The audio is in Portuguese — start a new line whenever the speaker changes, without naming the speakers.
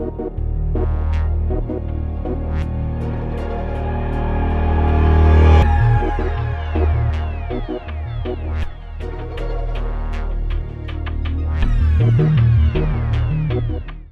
Música